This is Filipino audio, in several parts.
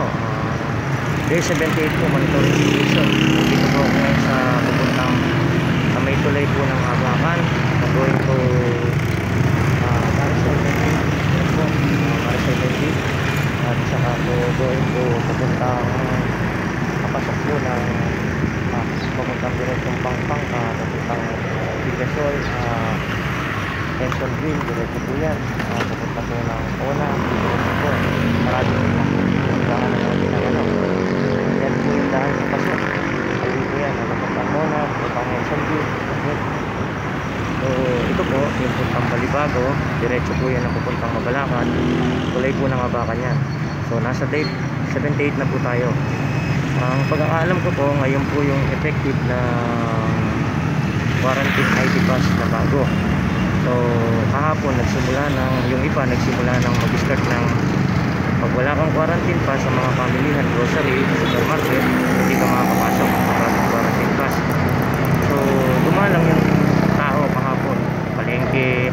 Ah, day 78 po, monitoring situation. Dito po ako ngayon sa pupuntang sa may tulay po ng Abakan. I'm going to uh, Marisol po, uh, Marisol Bendy. At saka po going to pupuntang kapasok po ng uh, papuntang direktong Pangpang, uh, papuntang Bigasol, uh, Pension Green, diretso po yan. Uh, papunta po ng Ona, diretso po. Maraming kailangan ng mga ano. Yan po yung daan sa paso. Ay dito yan, ano papuntang Ona, papuntang Pension Green. So, ito po, yung puntang Balibago, diretso po yan ang pupuntang Mabalakan. Tulay po ng abakan yan. So, nasa date 78 na po tayo. Ang pagkakaalam ko po, ngayon po yung effective na quarantine ID pass na bago. So, kahapon nagsimula ng, yung iba nagsimula ng mag-start ng pag wala kang quarantine pass sa mga pamilihan, grocery, supermarket, hindi ka makakapasok kapag quarantine pass. So, dumalang yung tao kahapon. Palengke,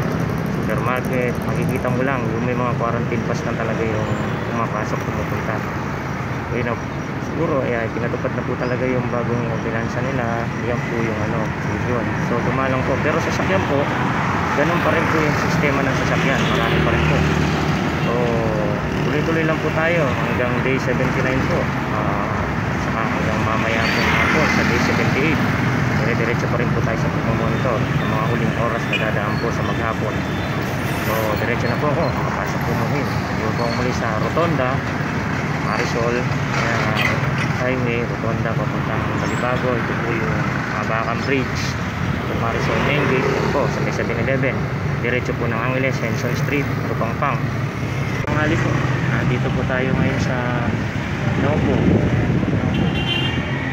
supermarket, makikita mo lang yung may mga quarantine pass na talaga yung pumapasok, pumupunta. Ayun na, siguro eh, pinatupad na po talaga yung bagong ordinansa nila. Yan po yung ano, yun. So, dumalang po. Pero sa sakyan po, ganun pa rin po yung sistema ng sasakyan. Marami pa rin po. Tuloy-tuloy lang po tayo hanggang day 79 po. Ah, saka hanggang mamaya po hapon sa day 78. Dire-diretso pa rin po tayo sa pagmamonitor sa mga huling oras na dadaan po sa maghapon. So, diretso na po ako. Makapasok po muli. Yung po muli sa Rotonda, Marisol, uh, highway, Rotonda, papuntang Balibago. Ito po yung Abacan Bridge. Marisol Main Gate. Po, sa may 7-Eleven. Diretso po ng Angeles, Henson Street, Rupangpang. Pangali po. Ah, dito po tayo ngayon sa Novo.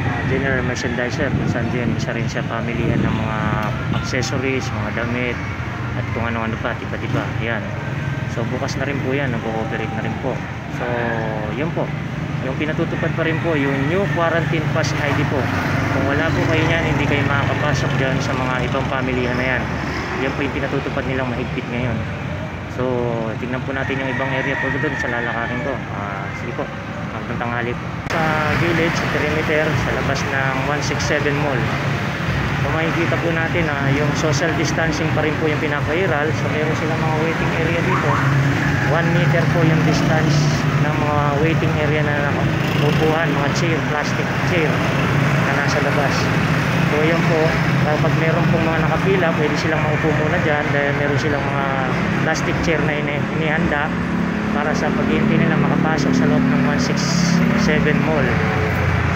Ah, General Merchandiser. Kung saan din, isa rin siya pamilihan ng mga accessories, mga damit, at kung ano-ano pa, tiba-tiba. Yan. So bukas na rin po yan, nag-ooperate na rin po. So, yun po. Yung pinatutupad pa rin po, yung new quarantine pass ID po. Kung wala po kayo niyan, hindi kayo makakapasok dyan sa mga ibang pamilihan na yan. Yan po yung pinatutupad nilang mahigpit ngayon. So, tingnan po natin yung ibang area po doon sa lalakarin ko. Ah, sige po, hanggang tanghali po. Sa village, sa perimeter, sa labas ng 167 Mall. Kung makikita po natin na yung social distancing pa rin po yung pinakairal. So, meron silang mga waiting area dito. 1 meter po yung distance ng mga waiting area na upuan, mga chair, plastic chair na nasa labas. So yan po, kapag meron pong mga nakapila, pwede silang maupo muna dyan dahil meron silang mga plastic chair na ini inihanda para sa paghihintay nila makapasok sa loob ng 167 mall.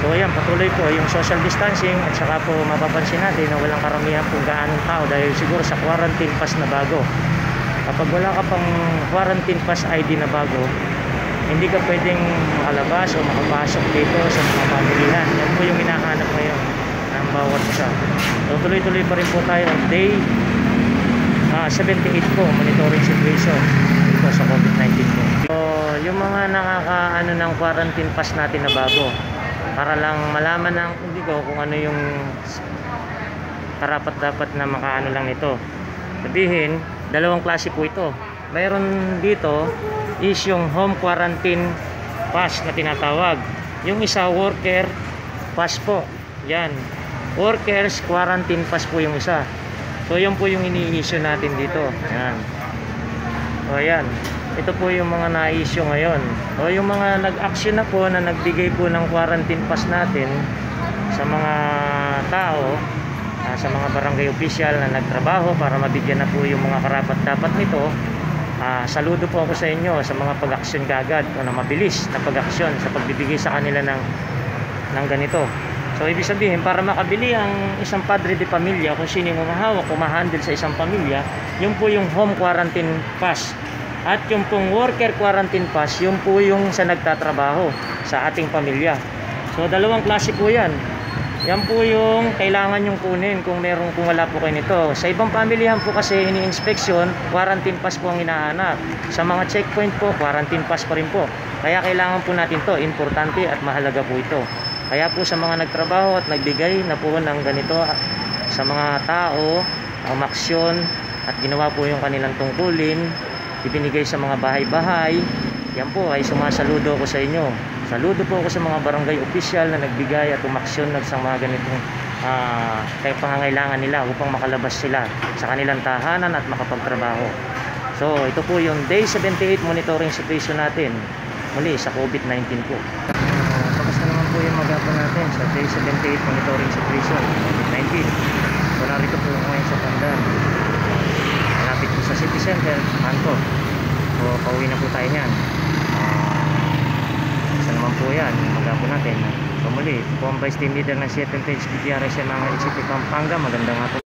So ayan, patuloy po yung social distancing at saka po mapapansin natin na walang karamihan po gaanong tao dahil siguro sa quarantine pass na bago. Kapag wala ka pang quarantine pass ID na bago, hindi ka pwedeng makalabas o makapasok dito sa mga pamilihan. Yan po yung hinahanap ngayon ng bawat isa. So tuloy-tuloy pa rin po tayo day ah, 78 po monitoring situation dito sa COVID-19 po. So yung mga nakakaano ng quarantine pass natin na bago para lang malaman ng hindi ko kung ano yung karapat dapat na makaano lang nito. Sabihin, dalawang klase po ito. Mayroon dito is yung home quarantine pass na tinatawag. Yung isa worker pass po. Yan. Workers quarantine pass po yung isa. So yun po yung ini-issue natin dito. Yan. O yan. Ito po yung mga na-issue ngayon. O yung mga nag-action na po na nagbigay po ng quarantine pass natin sa mga tao ah, sa mga barangay official na nagtrabaho para mabigyan na po yung mga karapat dapat nito Ah, saludo po ako sa inyo sa mga pag-aksyon kagad o na mabilis na pag-aksyon sa pagbibigay sa kanila ng ng ganito. So ibig sabihin para makabili ang isang padre de pamilya kung sino yung humahawak, kumahandle sa isang pamilya, yun po yung home quarantine pass. At yung pong worker quarantine pass, yun po yung sa nagtatrabaho sa ating pamilya. So dalawang klase po 'yan. Yan po yung kailangan yung kunin kung meron kung wala po kayo nito. Sa ibang pamilihan po kasi ini-inspection, quarantine pass po ang hinahanap. Sa mga checkpoint po, quarantine pass pa rin po. Kaya kailangan po natin to, importante at mahalaga po ito. Kaya po sa mga nagtrabaho at nagbigay na po ng ganito sa mga tao, ang maksyon at ginawa po yung kanilang tungkulin, ibinigay sa mga bahay-bahay, yan po ay sumasaludo ko sa inyo. Saludo po ako sa mga barangay official na nagbigay at umaksyon sa mga ganitong ah, kaya pangangailangan nila upang makalabas sila sa kanilang tahanan at makapagtrabaho. So, ito po yung Day 78 monitoring situation natin muli sa COVID-19 po. Uh, tapos na naman po yung magapa natin sa Day 78 monitoring situation COVID-19. So, narito po ngayon sa Pandan. Malapit po sa City Center, Anto. So, pauwi na po tayo niyan. Uh, isa naman po yan, yung magapo natin. So, muli, po ang Vice Team Leader ng 7 page BTRSM mga City Pampanga. Magandang hapon.